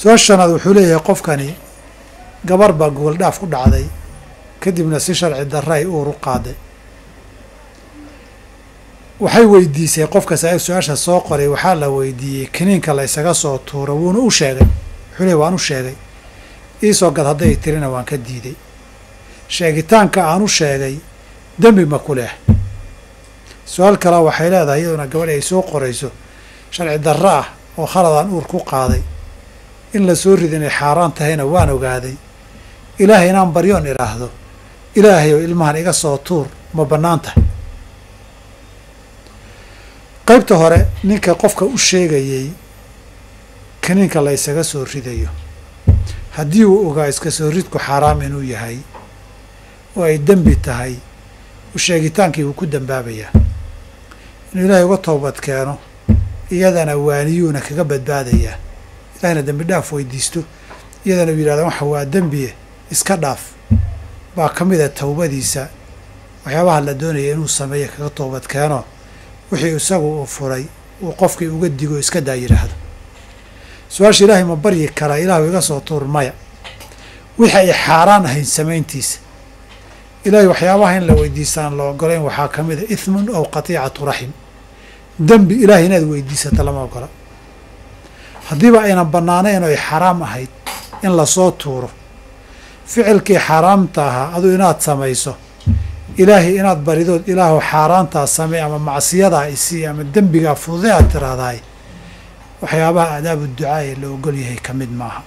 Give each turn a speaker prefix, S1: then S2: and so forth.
S1: su'aasha shanaad wuxuu leeyahay qofkani gabar baa gogol dhaaf ku dhacday kadibna si sharci darra ay uur u qaaday. Waxay weydiisay qofka saa su'aasha soo qoray waxaa la weydiiyey kiniinka la ysaga soo tuuro wuuna u sheegay. Wuxuu leey waan u sheegay iisoo gad hadday tirina waan ka diiday. Sheegitaanka aan u sheegay dembi ma ku leh. Su'aal kale waxay leedahay iyaduna gabadh ay soo qorayso sharci darro ah oo khaladaan uur ku qaaday in la soo rida inay xaaraan tahayna waan ogaaday. Ilaahay inaan baryoon idhaahdo. Ilaahay oo ilmahan iga soo tuur ma bannaan tahay. Qaybta hore ninka qofka u sheegayey kaniinka la ysaga soo ridayo. Haddii uu ogaa iska soo ridku xaaraam inuu yahay oo ay dembi tahay u sheegitaankii wuu ku dembaabayaa inuu ilaahay uga toobad keeno iyadana waaniyuuna kaga badbaadayaa ilahayna dembi dhaaf weydiisto. Iyadana uu yidhahda waxa waa dembiye iska dhaaf. Baa ka mida towbadiisa waxyaabaha la doonaya inuu sameeyo kaga toobad keeno wixii isagu uu furay uu qofkii uga digo iska daa yidhaahdo. Su'aasha ilaahay ma baryi karaa ilaahu iga soo tuur maya wixii ay xaaraan ahayn samayntiisa. Ilaahay waxyaabaha in la weydiistaan la ogolayn waxaa ka mid a ithmun aw qatiicatu raxim. Dembi ilaahay inaad weydiisata lama ogola haddiiba aynan bannaanayn oo ay xaraam ahayd in la soo tuuro. Ficilkii xaaraamta ahaa aduu inaad samayso. Ilaahay inaad baridood ilaahu xaaraantaa samey ama macsiyadaa isii ama dembigaa fududay aad tiraahdahay waxyaabaha aadaabu ducaa ee la ogol yahay ka mid maaha